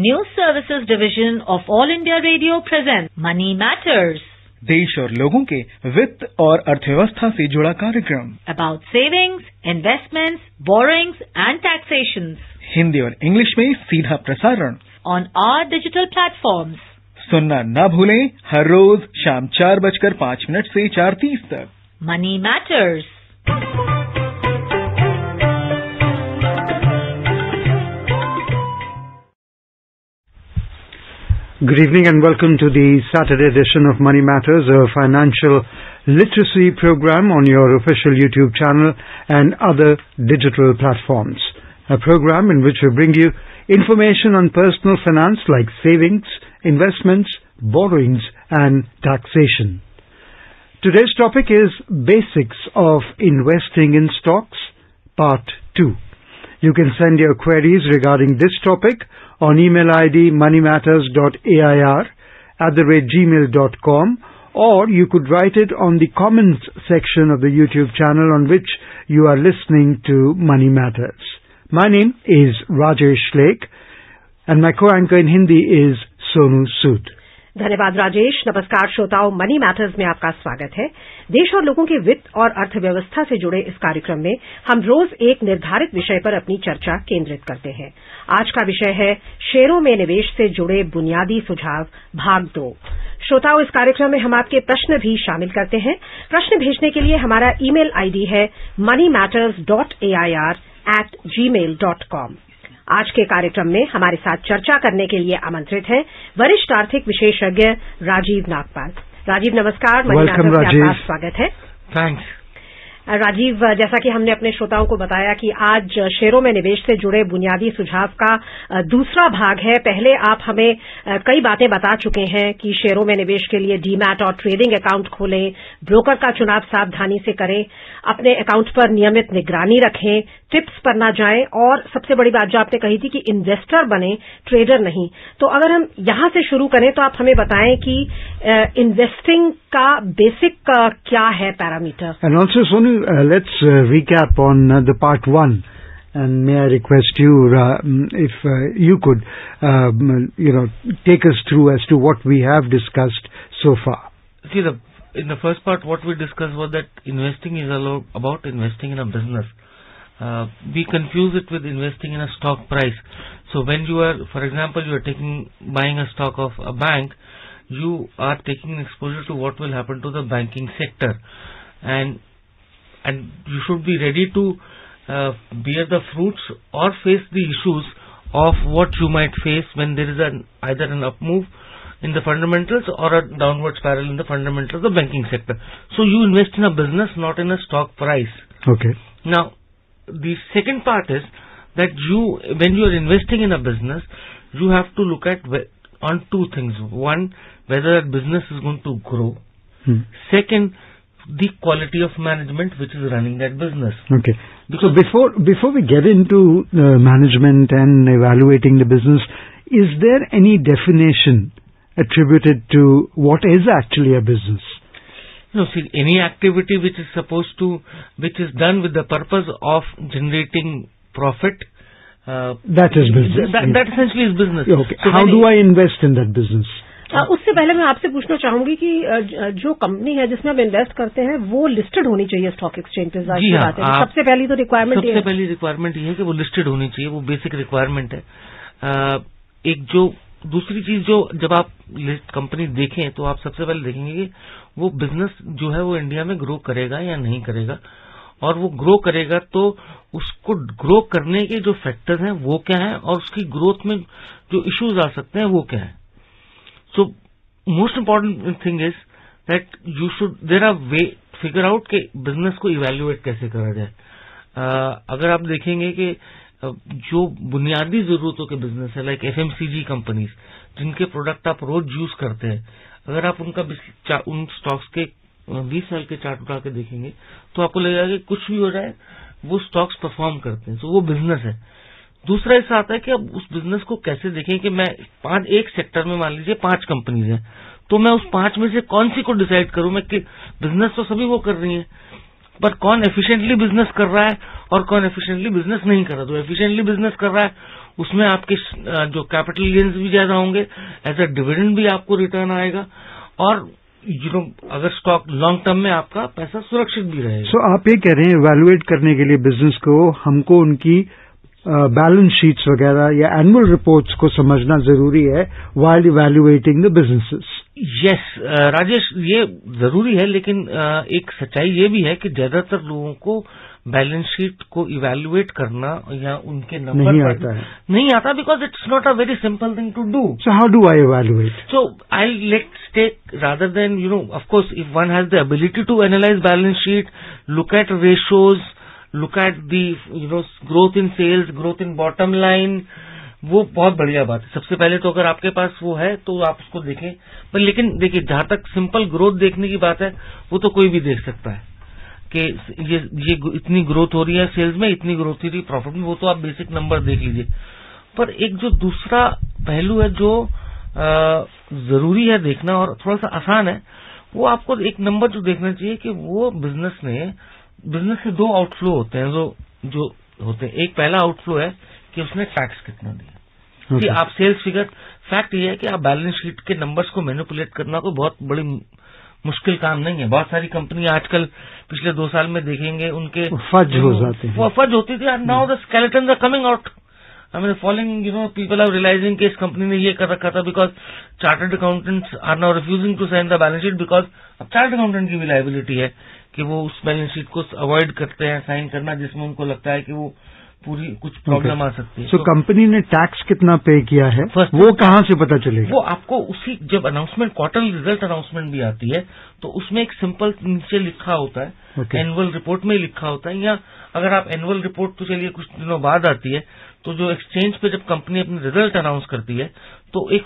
News services division of All India Radio present money matters देश और लोगों के वित्त और अर्थव्यवस्था से जुड़ा कार्यक्रम। About savings investments borrowings and taxation Hindi और इंग्लिश में सीधा प्रसारण। ऑन आर डिजिटल प्लेटफॉर्म सुनना न भूलें हर रोज शाम चार बजकर पाँच मिनट ऐसी चार तीस तक। Money matters Good evening and welcome to the Saturday edition of Money Matters, a financial literacy program on your official YouTube channel and other digital platforms. A program in which we bring you information on personal finance like savings, investments, borrowings and taxation. Today's topic is Basics of Investing in Stocks, Part 2. You can send your queries regarding this topic on email ID moneymatters.air at the rate gmail.com or you could write it on the comments section of the YouTube channel on which you are listening to Money Matters. My name is Rajesh Lake and my co-anchor in Hindi is Sonu Sood. धन्यवाद, राजेश। नमस्कार, श्रोताओं money matters में आपका स्वागत है। देश और लोगों के वित्त और अर्थव्यवस्था से जुड़े इस कार्यक्रम में हम रोज एक निर्धारित विषय पर अपनी चर्चा केंद्रित करते हैं। आज का विषय है, शेयरों में निवेश से जुड़े बुनियादी सुझाव, भाग दो। श्रोताओं, इस कार्यक्रम में हम आपके प्रश्न भी शामिल करते हैं। प्रश्न भेजने के लिए हमारा ईमेल आईडी है money matters dot A I R at gmail dot com आज के कार्यक्रम में हमारे साथ चर्चा करने के लिए आमंत्रित हैं वरिष्ठ आर्थिक विशेषज्ञ राजीव नागपाल। राजीव नमस्कार। मनी Welcome, मैटर्स में राजीव। आपका स्वागत है। थैंक्स राजीव जैसा कि हमने अपने श्रोताओं को बताया कि आज शेयरों में निवेश से जुड़े बुनियादी सुझाव का दूसरा भाग है। पहले आप हमें कई बातें बता चुके हैं कि शेयरों में निवेश के लिए डीमैट और ट्रेडिंग अकाउंट खोलें ब्रोकर का चुनाव सावधानी से करें अपने अकाउंट पर नियमित निगरानी रखें टिप्स पर ना जाएँ और सबसे बड़ी बात जो आपने कही थी कि इन्वेस्टर बने ट्रेडर नहीं तो अगर हम यहाँ से शुरू करें तो आप हमें बताएँ कि इन्वेस्टिंग का बेसिक क्या है parameter uh, let's uh, recap on uh, the part one. And may I request you, uh, mm, if uh, you could, um, you know, take us through as to what we have discussed so far. See, the, in the first part, what we discussed was that investing is about investing in a business. Uh, we confuse it with investing in a stock price. So when you are, for example, you are taking buying a stock of a bank, you are taking exposure to what will happen to the banking sector, and and you should be ready to uh, bear the fruits or face the issues of what you might face when there is an either an up move in the fundamentals or a downward spiral in the fundamentals of the banking sector. So you invest in a business, not in a stock price. Okay. Now, the second part is that you, when you are investing in a business, you have to look at on two things. One, whether that business is going to grow. Hmm. Second, the quality of management which is running that business. Okay. So Because- before before we get into uh, management and evaluating the business, is there any definition attributed to what is actually a business? No, see, any activity which is supposed to, which is done with the purpose of generating profit, uh, That is business. that, that essentially is business. Okay. So How do I invest in that business? Uh, उससे पहले मैं आपसे पूछना चाहूँगी कि जो company है जिसमें आप इन्वेस्ट करते हैं वो लिस्टेड होनी चाहिए स्टॉक एक्सचेंज पे जी हाँ, बात है तो आप- सबसे पहली तो रिक्वायरमेंट ये सबसे पहली रिक्वायरमेंट ये है कि वो लिस्टेड होनी चाहिए वो बेसिक रिक्वायरमेंट है अ, एक जो दूसरी चीज़ जो जब आप कंपनी देखें तो आप सबसे पहले देखेंगे कि वो बिज़नेस जो है वो इंडिया में ग्रो करेगा या नहीं करेगा? और वो ग्रो करेगा तो उसको ग्रो करने के जो फैक्टर्स हैं वो क्या है? और उसकी ग्रोथ में जो इश्यूज़ आ सकते हैं वो क्या है? So most important thing is that you should there are way figure out के बिज़नेस को इवेल्युएट कैसे करा जाए। अगर आप देखेंगे कि जो बुनियादी जरूरतों के बिज़नेस है लाइक एफएमसीजी कंपनीज़ जिनके प्रोडक्ट आप रोज यूज़ करते हैं अगर आप उनका उन स्टॉक्स के बीस साल के चार्ट उठा के देखेंगे तो आपको लगेगा कि कुछ भी हो जाए वो स्टॉक्स परफॉर्म करते हैं तो वो बिज़नेस है। दूसरा ऐसा आता है कि अब उस बिज़नेस को कैसे देखें कि मैं पाँच, एक सेक्टर में मान लीजिए पाँच कंपनीज़ हैं तो मैं उस पाँच में से कौन सी को डिसाइड करूँ, मैं कि बिज़नेस तो सभी वो कर रही है पर कौन एफिशिएंटली बिज़नेस कर रहा है और कौन एफिशिएंटली बिज़नेस नहीं कर रहा तो एफिशिएंटली बिज़नेस कर रहा है उसमें आपके जो कैपिटल गेन्स भी ज़्यादा होंगे एज अ डिविडेंड भी आपको रिटर्न आएगा। और यू नो अगर स्टॉक लॉन्ग टर्म में आपका पैसा सुरक्षित भी रहेगा। सो so, आप ये कह रहे हैं इवेल्युएट करने के लिए बिज़नेस को हमको उनकी बैलेंस शीट्स वगैरह या एनुअल रिपोर्ट्स को समझना ज़रूरी है while evaluating the businesses yes Rajesh ये ज़रूरी है लेकिन uh, एक सच्चाई ये भी है कि ज़्यादातर लोगों को बैलेंस शीट को इवेल्युएट करना या उनके नंबर नहीं आता है। नहीं आता because it's not a very simple thing to do so how do I evaluate so I let take rather than you know of course if one has the ability to analyse balance sheet look at ratios look at the you know growth in sales growth in bottom line वो बहुत बढ़िया बात है। सबसे पहले तो अगर आपके पास वो है तो आप उसको देखें। पर लेकिन देखिए जहाँ तक सिंपल ग्रोथ देखने की बात है वो तो कोई भी देख सकता है। कि ये ये इतनी ग्रोथ हो रही है सेल्स में इतनी ग्रोथ हो रही है प्रॉफिट में वो तो आप बेसिक नंबर देख लीजिए। पर एक जो दूसरा पहलू है जो आ, ज़रूरी है देखना और थोड़ा सा आसान है वो आपको एक नंबर जो देखना चाहिए कि वो बिज़नेस ने बिज़नेस के दो आउटफ्लो होते हैं जो जो होते हैं। एक पहला आउटफ्लो है कि उसने टैक्स कितना दिया। कि आप सेल्स फिगर फैक्ट ये है कि आप बैलेंस शीट के नंबर्स को मैनिपुलेट करना कोई बहुत बड़ी मुश्किल काम नहीं है। बहुत सारी कंपनी आजकल पिछले दो साल में देखेंगे उनके फज हो जाते हैं। वो फज होती थी now the skeleton are coming out I mean following you know people are realising कि इस कंपनी ने ये कर रखा था because chartered accountants are now refusing to sign the balance sheet because अब चार्टर्ड अकाउंटेंट की भी लाइबिलिटी है कि वो उस बैलेंस शीट को अवॉइड करते हैं साइन करना जिसमें उनको लगता है कि वो पूरी कुछ प्रॉब्लम. आ सकती है सो so, कंपनी ने टैक्स कितना पे किया है First, वो कहाँ से पता चलेगा वो आपको उसी जब अनाउंसमेंट क्वार्टर रिज़ल्ट अनाउंसमेंट भी आती है तो उसमें एक सिंपल नीचे लिखा होता है एनुअल okay. रिपोर्ट में लिखा होता है या अगर आप एनुअल रिपोर्ट तो चलिए कुछ दिनों बाद आती है तो जो एक्सचेंज पे जब कंपनी अपने रिज़ल्ट अनाउंस करती है तो एक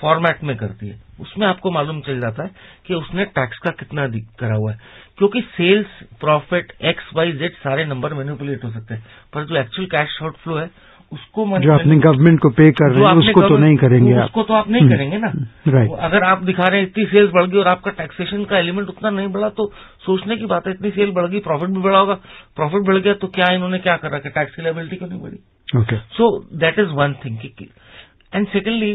फॉर्मेट में करती है। उसमें आपको मालूम चल जाता है कि उसने टैक्स का कितना करा हुआ है। क्योंकि sales profit X Y Z सारे नंबर मैनिपुलेट हो सकते हैं। पर जो एक्चुअल कैश आउटफ्लो है उसको जो अपने गवर्नमेंट को पे कर रहे हैं उसको तो नहीं करेंगे उसको तो आप नहीं हम्म, करेंगे ना। राइट अगर आप दिखा रहे हैं इतनी सेल्स बढ़ गई और आपका टैक्सेशन का एलिमेंट उतना नहीं बढ़ा तो सोचने की बात है इतनी सेल बढ़ गई प्रॉफिट भी बढ़ा होगा। प्रॉफिट बढ़ गया तो क्या इन्होंने क्या कर रखा टैक्स की लाइबिलिटी क्यों नहीं बढ़ी? Okay so that is one thing and secondly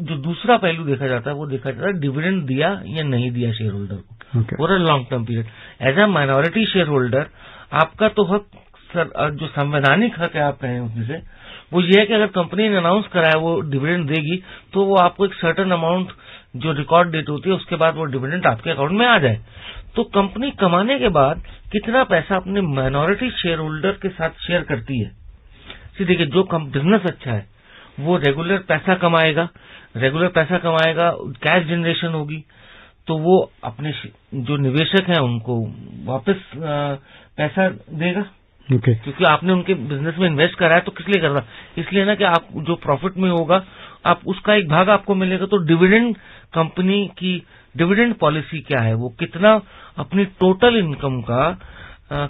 जो दूसरा पहलू देखा जाता है वो देखा जाता है डिविडेंड दिया या नहीं दिया शेयर होल्डर को। Over a long term period as a minority shareholder आपका तो हक सर जो संवैधानिक हक है आप कहें उसमें से वो ये है कि अगर कंपनी ने अनाउंस कराया वो डिविडेंड देगी तो वो आपको एक सर्टन अमाउंट जो रिकॉर्ड डेट होती है उसके बाद वो डिविडेंड आपके अकाउंट में आ जाए। तो कंपनी कमाने के बाद कितना पैसा अपने माइनॉरिटी शेयर होल्डर के साथ शेयर करती है? देखिए जो बिज़नेस अच्छा है वो रेगुलर पैसा कमाएगा रेगुलर पैसा कमाएगा कैश जनरेशन होगी। तो वो अपने जो निवेशक हैं उनको वापस पैसा देगा। Okay. क्योंकि आपने उनके बिज़नेस में इन्वेस्ट करा है तो किस लिए कर रहा? इसलिए ना कि आप जो प्रॉफिट में होगा आप उसका एक भाग आपको मिलेगा। तो डिविडेंड कंपनी की डिविडेंड पॉलिसी क्या है? वो कितना अपनी टोटल इनकम का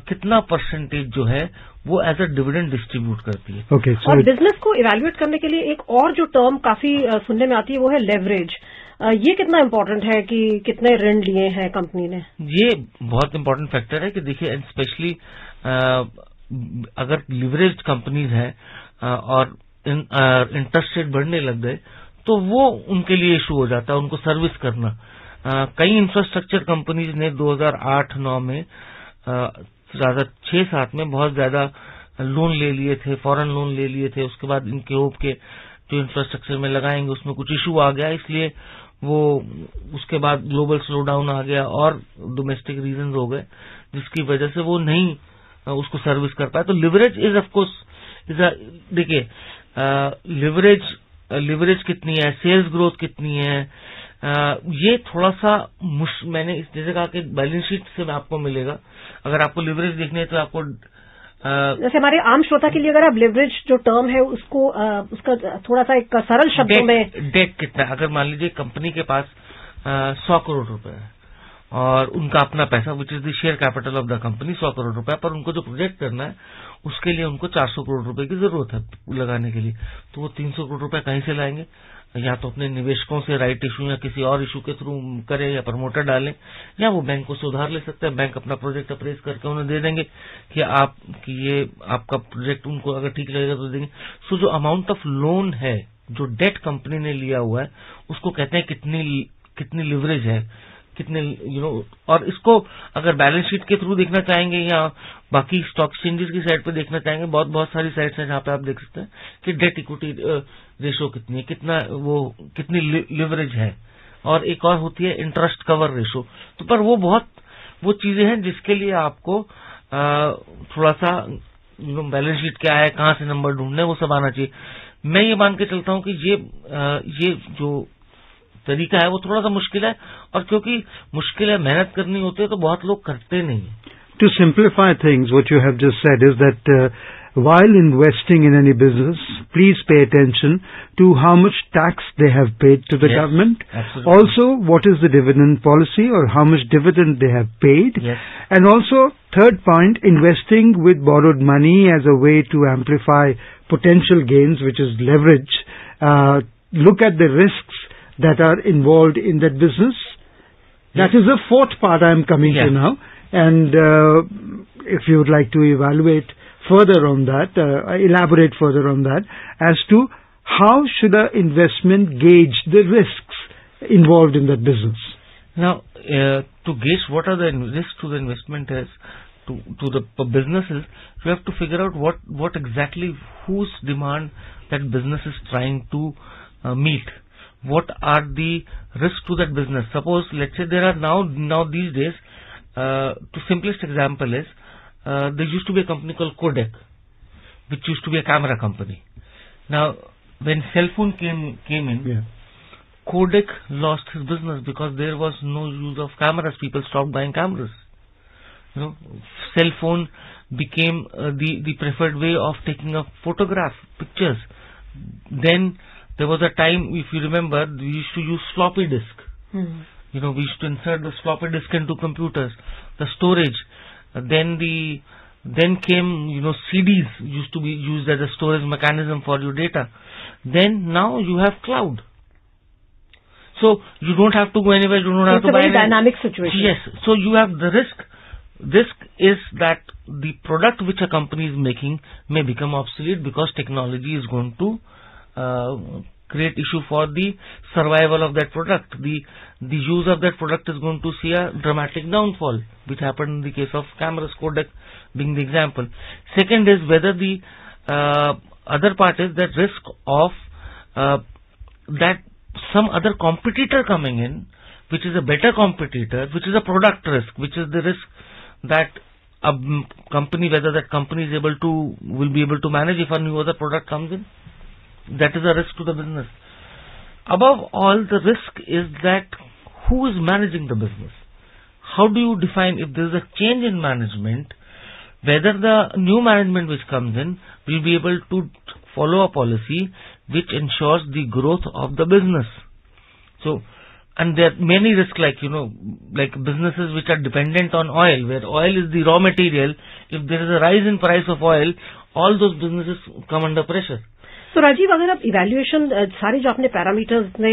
कितना परसेंटेज जो है वो एज अ डिविडेंड डिस्ट्रीब्यूट करती है। Okay, so और बिज़नेस को इवेल्युएट करने के लिए एक और जो टर्म काफ़ी सुनने में आती है वो है लेवरेज ये कितना इम्पोर्टेंट है कि कितने ऋण लिए हैं कंपनी ने? ये बहुत इम्पोर्टेंट फैक्टर है कि देखिए एंड स्पेशली अगर लिवरेज कंपनीज़ हैं और इंटरेस्ट रेट बढ़ने लग गए तो वो उनके लिए इशू हो जाता है उनको सर्विस करना। आ, कई इंफ्रास्ट्रक्चर कंपनीज़ ने 2008-9 में ज़्यादा छह सात में बहुत ज़्यादा लोन ले लिए थे फॉरेन लोन ले लिए थे, उसके बाद इनके होप के जो इंफ्रास्ट्रक्चर में लगाएँगे, उसमें कुछ इशू आ गया, इसलिए वो, उसके बाद ग्लोबल स्लो डाउन आ गया और डोमेस्टिक रीजन हो गए, जिसकी वजह से वो नहीं उसको सर्विस कर पाए। तो leverage is of course is देखिए लिवरेज लिवरेज कितनी है सेल्स ग्रोथ कितनी है आ, ये थोड़ा सा मैंने इस जैसे कहा कि बैलेंस शीट से आपको मिलेगा। अगर आपको लिवरेज देखनी है तो आपको जैसे हमारे आम श्रोता के लिए अगर आप लिवरेज जो टर्म है उसको आ, उसका थोड़ा सा एक सरल शब्दों में डेट कितना अगर मान लीजिए कंपनी के पास सौ करोड़ रुपए है और उनका अपना पैसा which is the share capital of the company सौ करोड़ रुपए पर उनको जो प्रोजेक्ट करना है उसके लिए उनको चार सौ करोड़ रुपए की ज़रूरत है लगाने के लिए। तो वो तीन सौ करोड़ रुपए कहीं से लाएँगे? या तो अपने निवेशकों से राइट इशू या किसी और इशू के थ्रू करें या प्रमोटर डालें, या वो बैंक को सुधार ले सकते हैं। बैंक अपना प्रोजेक्ट अप्रेज करके उन्हें दे देंगे कि आप, कि ये आपका प्रोजेक्ट उनको अगर ठीक लगेगा तो देंगे। सो जो अमाउंट ऑफ़ लोन है, जो डेट कंपनी ने लिया हुआ है, उसको कहते हैं कितनी कितनी लिवरेज है। कितने यू नो और इसको अगर बैलेंस शीट के थ्रू देखना चाहेंगे या बाकी स्टॉक एक्सचेंजेस की साइड पे देखना चाहेंगे बहुत बहुत सारी साइट्स हैं जहाँ पे आप देख सकते हैं कि डेट इक्विटी रेशो कितनी है कितना वो कितनी लिवरेज है। और एक और होती है इंटरेस्ट कवर रेशो तो पर वो बहुत वो चीज़ें हैं जिसके लिए आपको थोड़ा सा बैलेंस शीट क्या है कहाँ से नंबर ढूँढने वो सब आना चाहिए। मैं ये मान के चलता हूँ कि ये आ, ये जो तरीका है वो थोड़ा सा मुश्किल है और क्योंकि मुश्किल है मेहनत करनी होती है तो बहुत लोग करते नहीं to simplify things what you have just said is that while investing in any business, please pay attention to how much tax they have paid to the yes, government. Absolutely. Also, what is the dividend policy or how much dividend they have paid. Yes. And also, third point, investing with borrowed money as a way to amplify potential gains, which is leverage. Uh, look at the risks that are involved in that business. That is the fourth part I'm coming to now. And uh, if you would like to evaluate further on that, uh, elaborate further on that, as to how should an investment gauge the risks involved in that business? Now, uh, to gauge what are the risks to the investment is, to, to the businesses, you have to figure out what, what exactly, whose demand that business is trying to uh, meet what are the risks to that business. Suppose, let's say there are now, now these days, uh, to simplest example is, uh, there used to be a company called Kodak, which used to be a camera company. Now, when cell phone came, came in, yeah. Kodak lost his business because there was no use of cameras. People stopped buying cameras. You know, cell phone became uh, the, the preferred way of taking a photograph, pictures. Then, there was a time, if you remember, we used to use floppy disk. Hmm. You know, we used to insert the floppy disk into computers, the storage. Uh, then the then came, you know, CDs used to be used as a storage mechanism for your data. Then now you have cloud. So you don't have to go anywhere. You don't so have it's a very dynamic situation. Yes. So you have the risk. Risk is that the product which a company is making may become obsolete because technology is going to uh, create issue for the survival of that product. The the use of that product is going to see a dramatic downfall, which happened in the case of cameras, Kodak being the example. Second is whether the uh, other part is that risk of uh, that some other competitor coming in, which is a better competitor, which is a product risk, which is the risk that a mm, company, whether that company is able to, will be able to manage if a new other product comes in. That is a risk to the business. Above all, the risk is that who is managing the business? How do you define if there is a change in management, whether the new management which comes in will be able to follow a policy which ensures the growth of the business. So, and there are many risks like, you know, like businesses which are dependent on oil, where oil is the raw material. If there is a rise in price of oil, all those businesses come under pressure. तो राजीव अगर आप evaluation सारे जो आपने parameters ने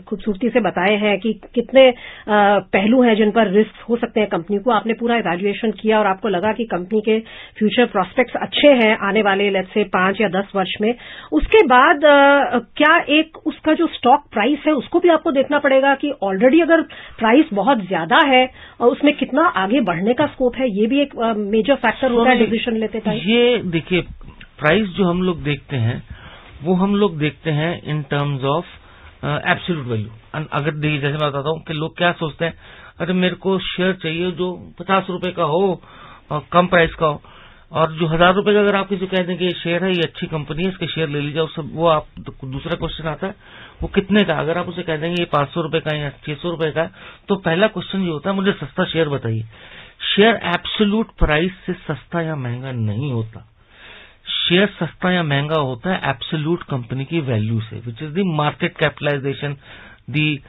खूबसूरती से बताए हैं कि कितने पहलू हैं जिन पर रिस्क हो सकते हैं कंपनी को आपने पूरा इवैल्यूएशन किया और आपको लगा कि कंपनी के फ्यूचर प्रोस्पेक्ट्स अच्छे हैं आने वाले लेट्स से पाँच या दस वर्ष में। उसके बाद क्या एक उसका जो स्टॉक प्राइस है उसको भी आपको देखना पड़ेगा कि ऑलरेडी अगर प्राइस बहुत ज़्यादा है और उसमें कितना आगे बढ़ने का स्कोप है ये भी एक मेजर फैक्टर होता है डिसीज़न लेते टाइम ये देखिए प्राइस जो हम लोग देखते हैं, वो हम लोग देखते हैं in terms of absolute value अगर देखिए जैसे मैं बताता हूँ कि लोग क्या सोचते हैं, अरे मेरे को शेयर चाहिए जो पचास रुपए का हो और कम प्राइस का हो, और जो हज़ार रुपए का अगर आप किसी कह दें कि ये शेयर है, ये अच्छी कंपनी है, इसके शेयर ले लीजिए, उससे वो आप, दूसरा क्वेश्चन आता है, वो कितने का अगर आप उसे कह देंगे ये पाँच सौ रुपए का या छह सौ रुपए का तो पहला क्वेश्चन ये होता है, मुझे सस्ता शेयर बताइए। शेयर एब्सोल्यूट प्राइस से सस्ता या महँगा नहीं होता। शेयर सस्ता या महँगा होता है एब्सोल्यूट कंपनी की वैल्यू से which is the market capitalisation the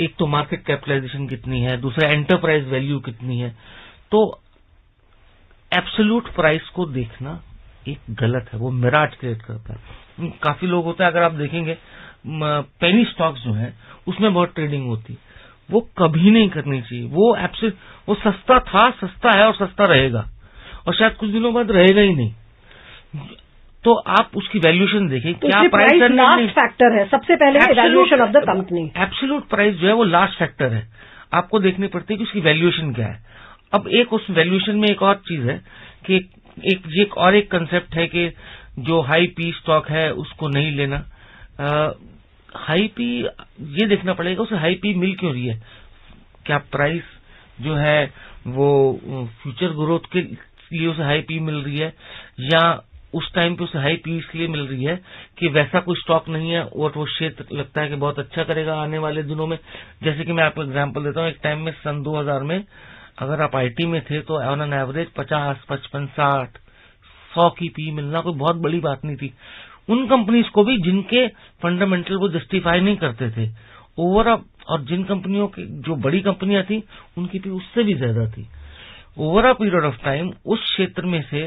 एक तो मार्केट कैपिटलाइजेशन कितनी है, दूसरा एंटरप्राइज वैल्यू कितनी है। तो एब्सोल्यूट प्राइस को देखना एक गलत है, वो मिराज क्रिएट करता है। काफ़ी लोग होते हैं, अगर आप देखेंगे पेनी स्टॉक्स जो है, उसमें बहुत ट्रेडिंग होती है। वो कभी नहीं करनी चाहिए, वो एप्स वो सस्ता था, सस्ता है और सस्ता रहेगा। और शायद कुछ दिनों बाद रहेगा ही नहीं। तो आप उसकी वैल्यूएशन देखें तो क्या प्राइस लास्ट फैक्टर है सबसे पहले valuation of the company absolute price जो है वो लास्ट फैक्टर है। आपको देखनी पड़ती है कि उसकी वैल्यूएशन क्या है। अब एक उस वैल्यूएशन में एक और चीज़ है कि एक एक और एक कंसेप्ट है कि जो हाई पी स्टॉक है उसको नहीं लेना। आ, हाई पी ये देखना पड़ेगा उसे हाई पी मिल क्यों रही है? क्या प्राइस जो है वो फ्यूचर ग्रोथ के लिए उसे हाई पी मिल रही है? या उस टाइम पे उसे हाई पी इसलिए मिल रही है कि वैसा कोई स्टॉक नहीं है और वो क्षेत्र लगता है कि बहुत अच्छा करेगा आने वाले दिनों में। जैसे कि मैं आपको एग्जांपल देता हूँ, एक टाइम में सन 2000 में अगर आप आईटी में थे तो ऑन एन एवरेज पचास, पचपन, साठ, सौ की पी मिलना कोई बहुत बड़ी बात नहीं थी। उन कंपनीज़ को भी जिनके फंडामेंटल वो जस्टिफाई नहीं करते थे ओवरऑल और जिन कंपनियों की, जो बड़ी कंपनियाँ थी, उनकी पी उससे भी ज़्यादा थी। Over a period of time उस क्षेत्र में से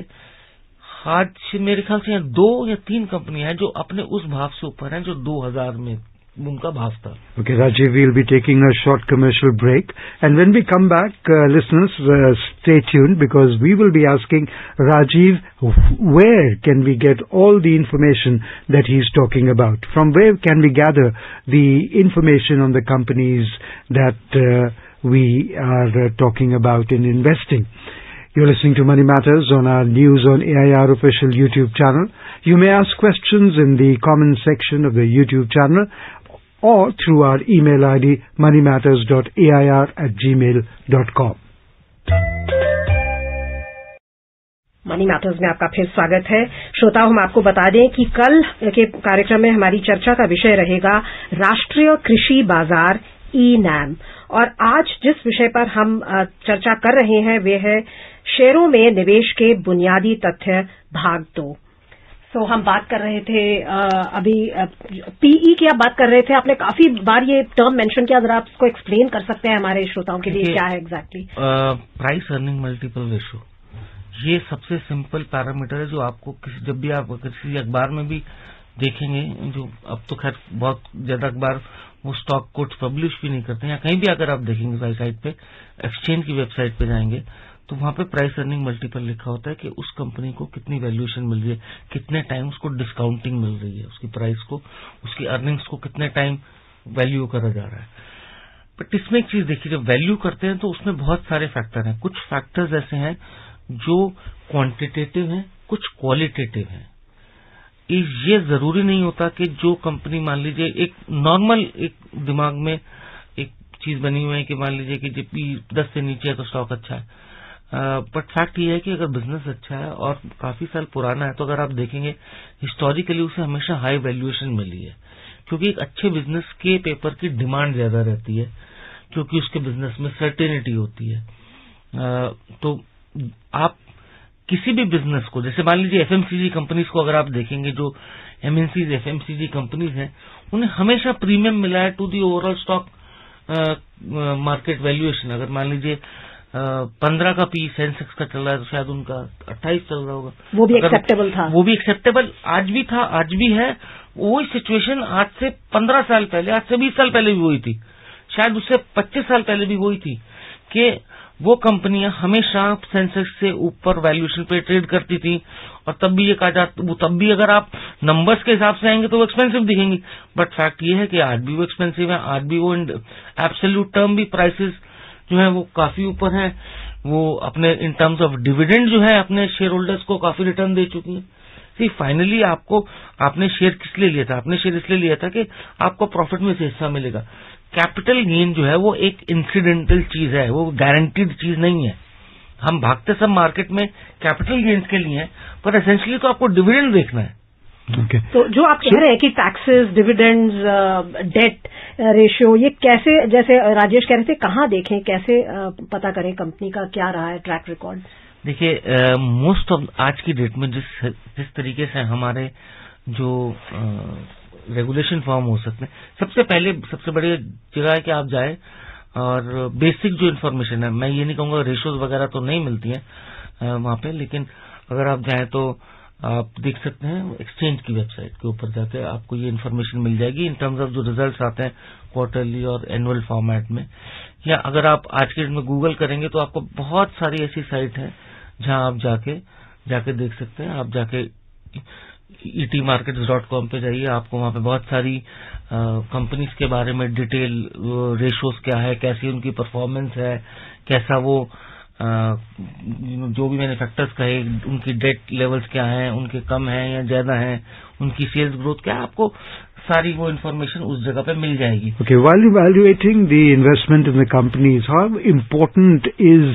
आज मेरे ख्याल से यहाँ दो या तीन कंपनियाँ हैं जो अपने उस भाव से ऊपर हैं जो 2000 में उनका भाव था Okay, Rajiv, we'll be taking a short commercial break. And when we come back, uh, listeners, uh, stay tuned because we will be asking Rajiv where can we get all the information that he's talking about? From where can we gather the information on the companies that uh, we are uh, talking about in investing? You're listening to Money Matters on our News on AIR official YouTube channel. You may ask questions in the comment section of the YouTube channel or through our email ID moneymatters.air at gmail.com. Money matters में आपका फिर स्वागत है श्रोताओं हम आपको बता दें कि कल के कार्यक्रम में हमारी चर्चा का विषय रहेगा राष्ट्रीय कृषि बाज़ार ई नैम और आज जिस विषय पर हम चर्चा कर रहे हैं वे है शेयरों में निवेश के बुनियादी तथ्य भाग दो। तो हम बात कर रहे थे अभी पीई की आप बात कर रहे थे आपने काफ़ी बार ये टर्म मेंशन किया जरा आप इसको एक्सप्लेन कर सकते हैं हमारे श्रोताओं के लिए क्या है exactly price earning multiple ratio ये सबसे सिंपल पैरामीटर है जो आपको किसी जब भी आप किसी अखबार में भी देखेंगे जो अब तो खैर बहुत ज़्यादा अखबार वो स्टॉक कोड्स पब्लिश भी नहीं करते या कहीं भी अगर आप देखेंगे वेबसाइट पे एक्सचेंज की वेबसाइट पे जाएँगे तो वहाँ पे प्राइस अर्निंग मल्टीपल लिखा होता है कि उस कंपनी को कितनी वैल्यूएशन मिल रही है, कितने टाइम उसको डिस्काउंटिंग मिल रही है, उसकी प्राइस को, उसकी अर्निंग्स को कितने टाइम वैल्यू करा जा रहा है। बट इसमें एक चीज़ देखिए, जब वैल्यू करते हैं तो उसमें बहुत सारे फैक्टर हैं। कुछ फैक्टर्स ऐसे हैं जो क्वांटिटेटिव हैं, कुछ क्वालिटेटिव हैं। ये ज़रूरी नहीं होता कि जो कंपनी मान लीजिए एक नॉर्मल एक दिमाग में एक चीज़ बनी हुई है कि मान लीजिए कि जब दस से नीचे है तो स्टॉक अच्छा है। बट फैक्ट ये है कि अगर बिज़नेस अच्छा है और काफ़ी साल पुराना है तो अगर आप देखेंगे हिस्टोरिकली उसे हमेशा हाई वैल्यूएशन मिली है। क्योंकि एक अच्छे बिज़नेस के पेपर की डिमांड ज़्यादा रहती है क्योंकि उसके बिज़नेस में सर्टेनिटी होती है। आ, तो आप किसी भी बिज़नेस को जैसे मान लीजिए एफएमसीजी कंपनीज़ को अगर आप देखेंगे जो एमएनसीज एफएमसीजी कंपनीज़ हैं उन्हें हमेशा प्रीमियम मिला है to the overall stock market valuation अगर मान लीजिए पंद्रह का पी सेंसेक्स का चल रहा है तो शायद उनका अट्ठाईस चल रहा होगा। वो भी एक्सेप्टेबल था। वो भी एक्सेप्टेबल आज भी था आज भी है। वही सिचुएशन आज से पंद्रह साल पहले आज से बीस साल पहले भी हुई थी। शायद उससे पच्चीस साल पहले भी हुई थी कि वो कंपनियाँ हमेशा सेंसेक्स से ऊपर वैल्यूएशन पे ट्रेड करती थी और तब भी ये कहा जाता वो तब भी अगर आप नंबर्स के हिसाब से आएँगे तो वो एक्सपेंसिव दिखेंगी। बट फैक्ट ये है कि आज भी वो एक्सपेंसिव है आज भी वो एब्सोल्यूट टर्म भी प्राइसेस जो है वो काफ़ी ऊपर है। वो अपने इन टर्म्स ऑफ़ डिविडेंड जो है अपने शेयर होल्डर्स को काफ़ी रिटर्न दे चुकी है। सी फाइनली आपको आपने शेयर किस लिए लिया था? आपने शेयर इसलिए लिया था कि आपको प्रॉफिट में से हिस्सा मिलेगा। कैपिटल गेन जो है वो एक इंसिडेंटल चीज़ है वो गारंटीड चीज़ नहीं है। हम भागते सब मार्केट में कैपिटल गेन्स के लिए हैं पर एसेंशियली तो आपको डिविडेंड देखना है। Okay. तो जो आप कह रहे हैं कि टैक्सेस डिविडेंड्स डेट रेशियो ये कैसे, जैसे राजेश कह रहे थे, कहाँ देखें, कैसे पता करें कंपनी का क्या रहा है ट्रैक रिकॉर्ड देखिए मोस्ट ऑफ़ आज की डेट में जिस जिस तरीके से हमारे जो रेगुलेशन फॉर्म हो सकते हैं, सबसे पहले, सबसे बड़ी जगह है कि आप जाए और बेसिक जो इन्फॉर्मेशन है, मैं ये नहीं कहूँगा रेशियोज वगैरह तो नहीं मिलती है वहाँ पे, लेकिन अगर आप जाए तो आप देख सकते हैं एक्सचेंज की वेबसाइट के ऊपर जाके आपको ये इन्फॉर्मेशन मिल जाएगी इन टर्म्स ऑफ़ जो रिजल्ट्स आते हैं क्वार्टरली और एनुअल फॉर्मेट में। या अगर आप आज के डेट में गूगल करेंगे तो आपको बहुत सारी ऐसी साइट है जहाँ आप जाके जाके देख सकते हैं। आप जाके ईटी मार्केट डॉट कॉम पे जाइए, आपको वहाँ पे बहुत सारी कंपनीज़ के बारे में डिटेल रेशोज क्या है, कैसी उनकी परफॉर्मेंस है, कैसा वो जो भी मैंने फैक्टर्स कहे उनकी डेट लेवल्स क्या हैं उनके कम हैं या ज़्यादा हैं उनकी सेल्स ग्रोथ क्या आपको सारी वो इन्फॉर्मेशन उस जगह पे मिल जाएगी। Okay, while evaluating the investment in the companies, how important is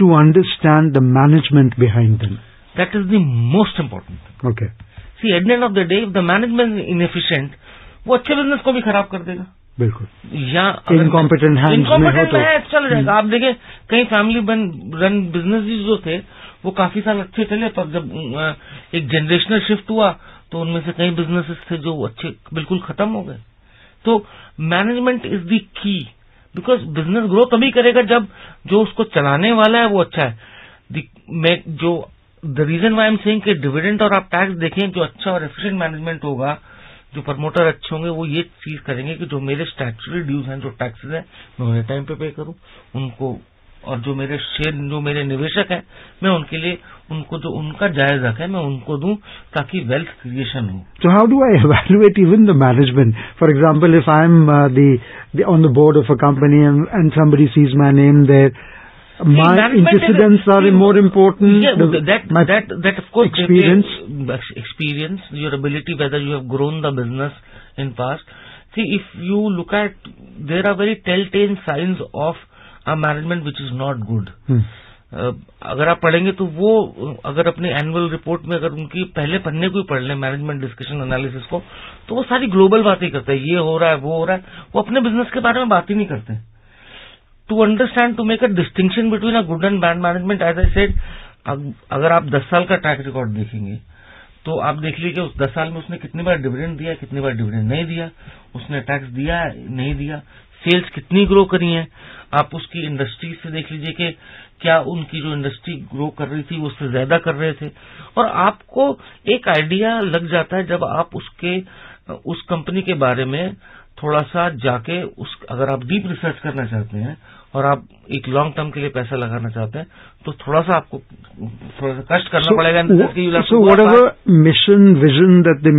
to understand the management behind them? That is the most important okay see at the end of the day if the management inefficient वो अच्छे business को भी खराब कर देगा। बिल्कुल। या hands में हो इनकॉम्पिटेंट तो- है चल जाएगा आप देखें कई फैमिली रन बिज़नेस जो थे वो काफ़ी साल अच्छे चले। पर जब एक जनरेशनल शिफ्ट हुआ तो उनमें से कई बिजनेसेस थे जो अच्छे बिल्कुल खत्म हो गए। तो management is the key because business grow तभी करेगा जब जो उसको चलाने वाला है वो अच्छा है। मैं जो the reason why I'm saying कि डिविडेंड और आप टैक्स देखें जो अच्छा और एफिशिएंट मैनेजमेंट होगा जो प्रमोटर अच्छे होंगे वो ये चीज़ करेंगे कि जो मेरे स्टैचुरी ड्यूज हैं जो टैक्सेस हैं मैं उन्हें टाइम पे पे करूँ उनको और जो मेरे शेयर जो मेरे निवेशक हैं मैं उनके लिए उनको जो उनका जायज़ हक है मैं उनको दूँ ताकि वेल्थ क्रिएशन हो So how do I evaluate even the management? For example, if I'm uh, the, the on the board of and company and, and somebody sees my antecedents are more important. Yeah, the- that my that that of course experience. experience, your ability, whether you have grown the business in past. See, if you look at, there are very telltale signs of a management which is not good. Hmm. अ, अगर आप पढ़ेंगे तो वो अगर अपने annual report में अगर उनकी पहले पन्ने को ही पढ़ लें मैनेजमेंट डिस्कशन एनालिसिस को तो वो सारी ग्लोबल बातें करते हैं ये हो रहा है वो हो रहा है वो अपने बिज़नेस के बारे में बात ही नहीं करते to understand to make a distinction between a good and bad management as I said अगर आप दस साल का ट्रैक रिकॉर्ड देखेंगे तो आप देख लीजिए उस दस साल में उसने कितनी बार डिविडेंड दिया, कितनी बार डिविडेंड नहीं दिया, उसने टैक्स दिया, नहीं दिया सेल्स कितनी ग्रो करी है, आप उसकी इंडस्ट्री से देख लीजिए कि क्या उनकी जो इंडस्ट्री ग्रो कर रही थी, वो उससे ज़्यादा कर रहे थे। और आपको एक आइडिया लग जाता है जब आप उसके, उस कंपनी के बारे में थोड़ा सा जाके उस अगर आप डीप रिसर्च करना चाहते हैं और आप एक लॉन्ग टर्म के लिए पैसा लगाना चाहते हैं तो थोड़ा सा आपको थोड़ा सा कष्ट करना So, पड़ेगा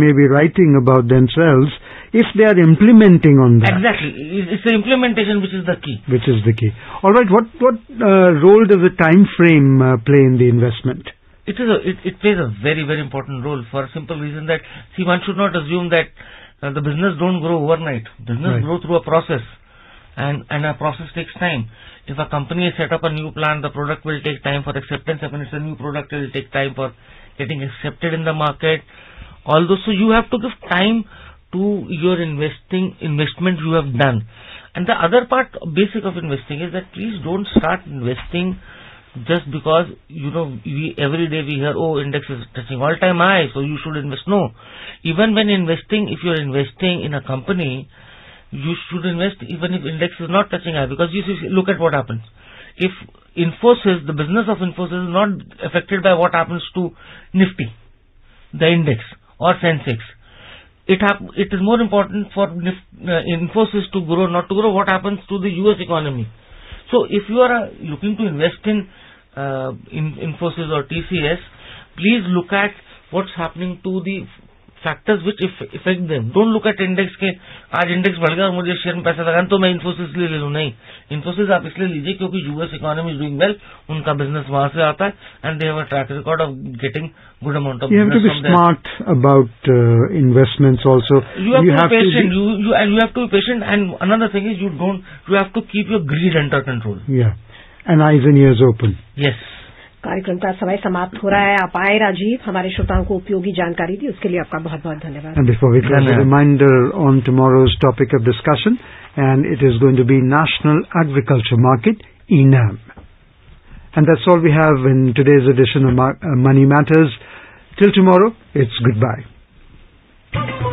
may be writing about themselves, if they are implementing on that, Exactly. It- It's the implementation which is the key. which is the key. All right, what what uh, role does the time frame uh, play in the investment? It is a, it, it plays a very, very important role for a simple reason that, see, one should not assume that uh, the business don't grow overnight. Business Right. grow through a process. And, and a process takes time. If a company has set up a new plant, the product will take time for acceptance. If it's a new product, it will take time for getting accepted in the market. Although, so you have to give time to your investing, investment you have done. And the other part, basic of investing is that please don't start investing just because you know we every day we hear oh index is touching all time high so you should invest. No. Even when investing if you're investing in a company you should invest even if index is not touching high because you see, look at what happens. If infosys the business of infosys is not affected by what happens to nifty the index or sensex it hap- it is more important for Nif- uh, infosys to grow not to grow. What happens to the us economy so if you are uh, looking to invest in, uh, in Infosys or TCS, please look at what's happening to the factors which eff- affect them. Don't look at index के आज index बढ़ गया और मुझे share में पैसा लगाना तो मैं इन्फोसिस ले ले लूँ नहीं इन्फोसिस आप इसलिए लीजिए क्योंकि US economy is doing well उनका बिज़नेस वहाँ से आता है and they have a track record of getting good amount of You have to be smart about uh, investments also. You have to be be- patient. You, you and you have to be patient. And another thing is you don't. You have to keep your greed under control. कार्यक्रम का समय समाप्त हो रहा है आप आए राजीव हमारे श्रोताओं को उपयोगी जानकारी दी उसके लिए आपका बहुत बहुत धन्यवाद And before we close, a Dhanyavad. reminder on tomorrow's topic of discussion, and it is going to be National Agriculture Market, ENAM. And that's all we have in today's edition of Mar- uh, Money Matters. Till tomorrow, it's goodbye.